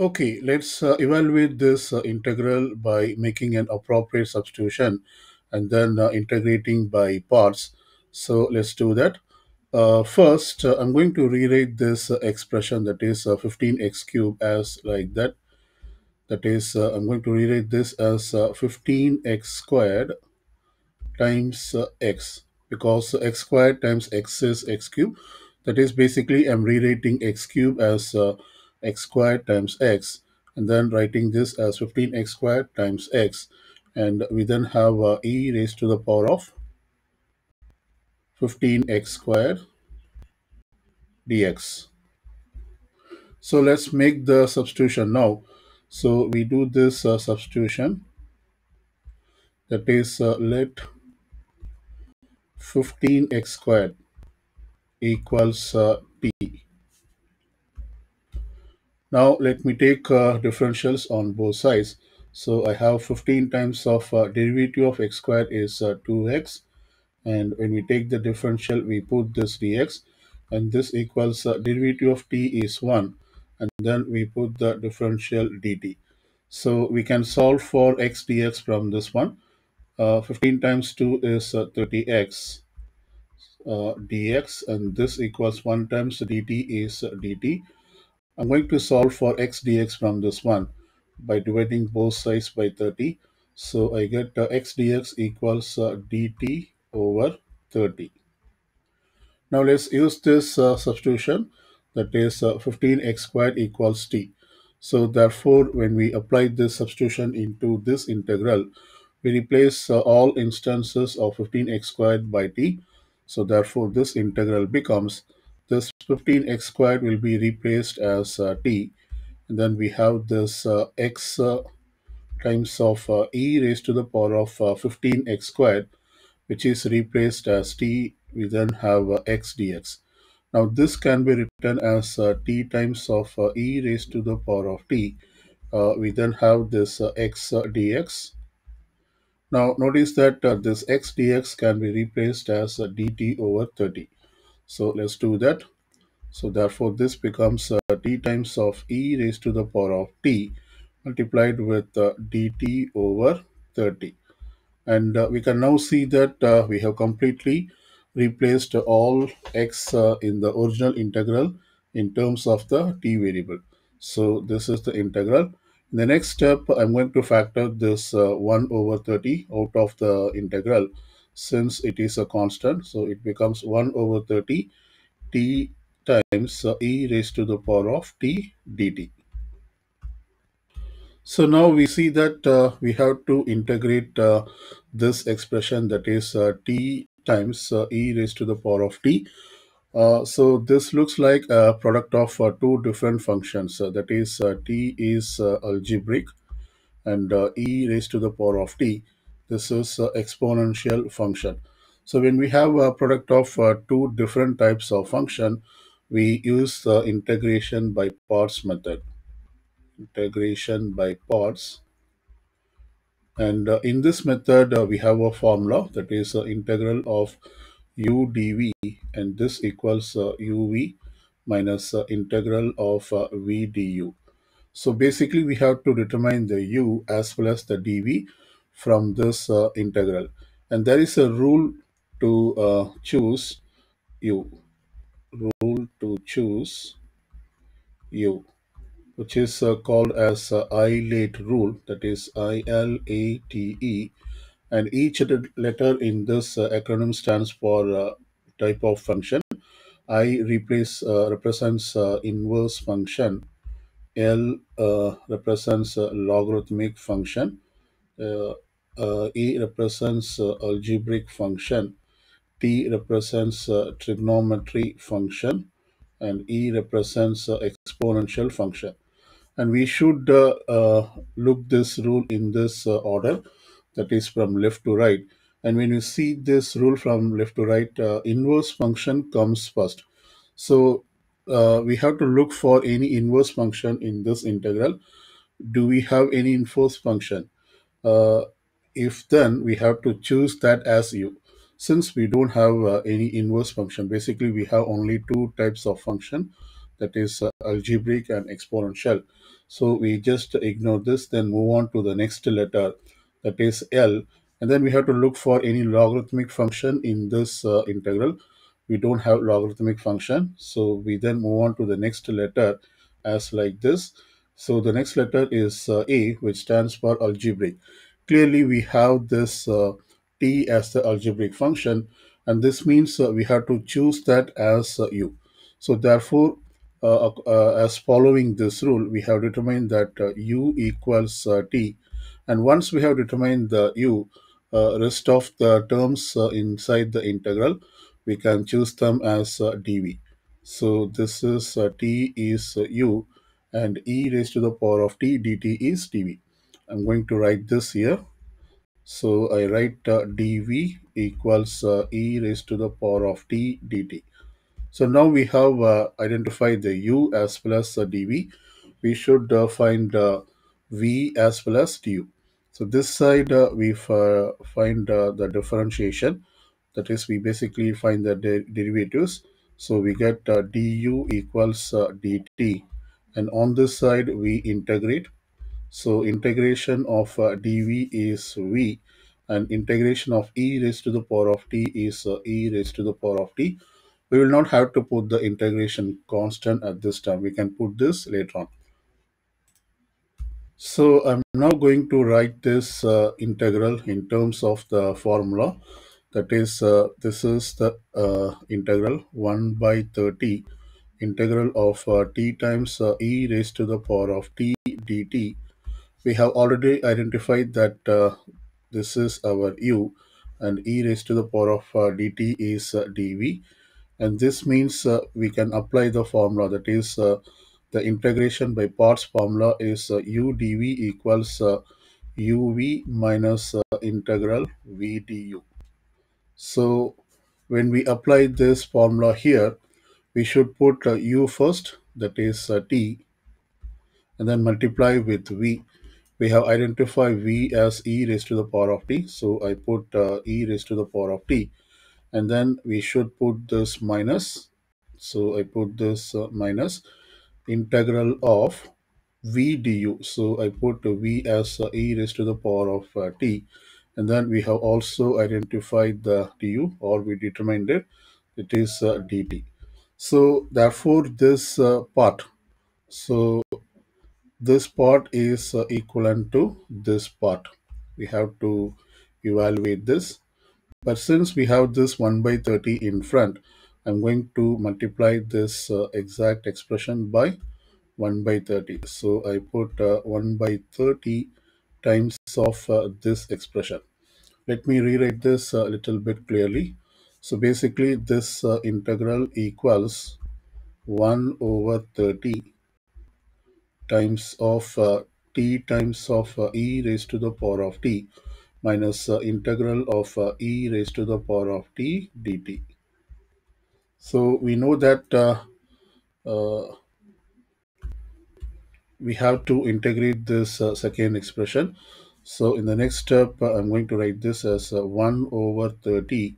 Okay, let's uh, evaluate this uh, integral by making an appropriate substitution and then uh, integrating by parts. So let's do that. Uh, first, uh, I'm going to rewrite this uh, expression that is uh, 15x cubed as like that. That is, I'm going to rewrite this as uh, 15x squared times x because x squared times x is x cubed. That is basically I'm rewriting x cubed as x squared times x and then writing this as 15x squared times x and we then have uh, e raised to the power of 15x squared dx. So let's make the substitution now. So we do this uh, substitution that is uh, let 15x squared equals uh, t. Now let me take uh, differentials on both sides. So I have 15 times of uh, derivative of x squared is uh, 2x and when we take the differential we put this dx and this equals uh, derivative of t is 1 and then we put the differential dt. So we can solve for x dx from this one. Uh, 15 times 2 is uh, 30x uh, dx and this equals 1 times dt is dt. I'm going to solve for x dx from this one by dividing both sides by 30. So I get uh, x dx equals uh, dt over 30. Now let's use this uh, substitution that is uh, 15x squared equals t. So therefore when we apply this substitution into this integral, we replace uh, all instances of 15x squared by t. So therefore this integral becomes this 15x squared will be replaced as uh, t. And then we have this uh, x uh, times of uh, e raised to the power of 15x squared which is replaced as t. We then have uh, x dx. Now this can be written as uh, t times of uh, e raised to the power of t. Uh, we then have this uh, x uh, dx. Now notice that uh, this x dx can be replaced as uh, dt over 30 so let's do that so therefore this becomes uh, t times of e raised to the power of t multiplied with uh, dt over 30 and uh, we can now see that uh, we have completely replaced all x uh, in the original integral in terms of the t variable. So this is the integral. In the next step, I'm going to factor this uh, 1 over 30 out of the integral since it is a constant. So it becomes 1 over 30 t times uh, e raised to the power of t dt. So now we see that uh, we have to integrate uh, this expression that is uh, t times uh, e raised to the power of t. Uh, so this looks like a product of two different functions. That is t is algebraic and e raised to the power of t. This is exponential function. So when we have a product of two different types of function, we use the integration by parts method integration by parts. And uh, in this method, uh, we have a formula that is uh, integral of u dv and this equals uv minus integral of v du. So basically we have to determine the u as well as the dv from this integral. And there is a rule to choose u. Rule to choose u which is uh, called as uh, ILATE rule, that is I-L-A-T-E, and each letter in this uh, acronym stands for uh, type of function. I replace uh, represents uh, inverse function, L represents logarithmic function, E represents algebraic function, T represents trigonometry function, and E represents exponential function. And we should uh, uh, look this rule in this uh, order that is from left to right. And when you see this rule from left to right uh, inverse function comes first. So uh, we have to look for any inverse function in this integral. Do we have any inverse function? Uh, if then we have to choose that as u since we don't have any inverse function basically we have only two types of function that is uh, algebraic and exponential. So we just ignore this, then move on to the next letter, that is L. And then we have to look for any logarithmic function in this uh, integral. We don't have logarithmic function. So we then move on to the next letter as like this. So the next letter is uh, A, which stands for algebraic. Clearly, we have this uh, t as the algebraic function, and this means uh, we have to choose that as uh, u. So therefore, as following this rule, we have determined that u equals t, and once we have determined the u, uh, rest of the terms uh, inside the integral, we can choose them as uh, dv. So this is t is u, and e raised to the power of t dt is dv. I'm going to write this here. So I write uh, dv equals uh, e raised to the power of t dt. So now we have uh, identified the u as well as uh, dv. We should uh, find uh, v as well as du. So this side we find the differentiation. That is, we basically find the de- derivatives. So we get du equals dt, and on this side we integrate. So integration of uh, dv is v, and integration of e raised to the power of t is uh, e raised to the power of t. We will not have to put the integration constant at this time. We can put this later on. So I'm now going to write this uh, integral in terms of the formula. That is, uh, this is the uh, integral 1 by 30 integral of uh, t times uh, e raised to the power of t dt. We have already identified that uh, this is our u and e raised to the power of uh, dt is uh, dv and this means uh, we can apply the formula that is uh, the integration by parts formula is uh, u dv equals uv minus integral v du. So when we apply this formula here, we should put u first, that is t, and then multiply with v. We have identified v as e raised to the power of t, so I put uh, e raised to the power of t, and then we should put this minus. So I put this uh, minus integral of v du. So I put v as uh, e raised to the power of uh, t. And then we have also identified the du or we determined it. It is uh, dt. So therefore this uh, part, so this part is uh, equivalent to this part. We have to evaluate this. But since we have this 1 by 30 in front, I'm going to multiply this uh, exact expression by 1 by 30. So I put uh, 1 by 30 times of uh, this expression. Let me rewrite this a little bit clearly. So basically this uh, integral equals 1 over 30 times of uh, t times of uh, e raised to the power of t minus uh, integral of e raised to the power of t dt. So we know that we have to integrate this uh, second expression. So in the next step, uh, I'm going to write this as uh, 1 over 30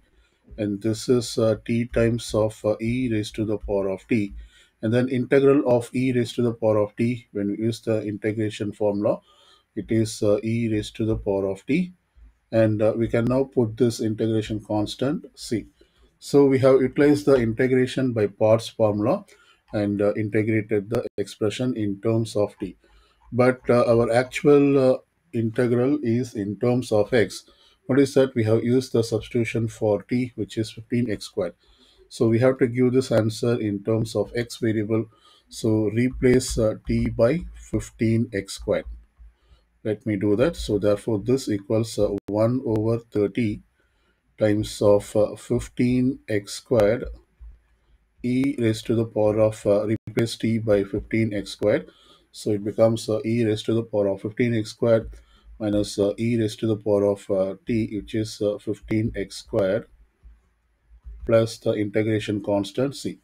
and this is t times of e raised to the power of t and then integral of e raised to the power of t when we use the integration formula it is uh, e raised to the power of t and uh, we can now put this integration constant c so we have utilized the integration by parts formula and uh, integrated the expression in terms of t but uh, our actual uh, integral is in terms of x. Notice that we have used the substitution for t, which is 15x squared. So we have to give this answer in terms of x variable. So replace uh, t by 15x squared. Let me do that. So therefore this equals uh, 1 over 30 times of uh, 15x squared e raised to the power of uh, replace t by 15x squared. So it becomes uh, e raised to the power of 15x squared minus uh, e raised to the power of uh, t, which is uh, 15x squared plus the integration constant c.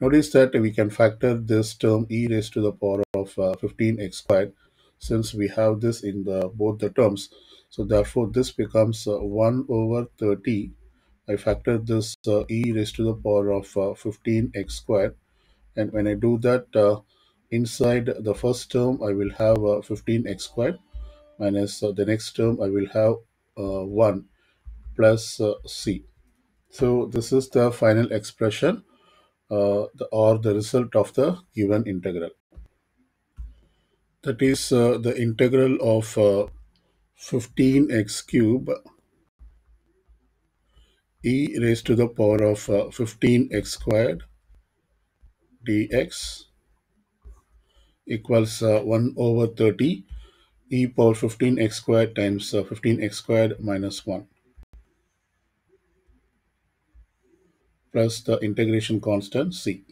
Notice that we can factor this term e raised to the power of uh, 15x squared since we have this in the both the terms. So therefore this becomes uh, 1 over 30 I factor this uh, e raised to the power of uh, 15x squared And when I do that, uh, inside the first term, I will have uh, 15x squared minus uh, the next term, I will have uh, 1 plus uh, c. So this is the final expression uh, the, or the result of the given integral. That is uh, the integral of uh, 15x cube e raised to the power of uh, 15x squared dx equals uh, 1 over 30 e power 15x squared times uh, 15x squared minus 1 plus the integration constant c.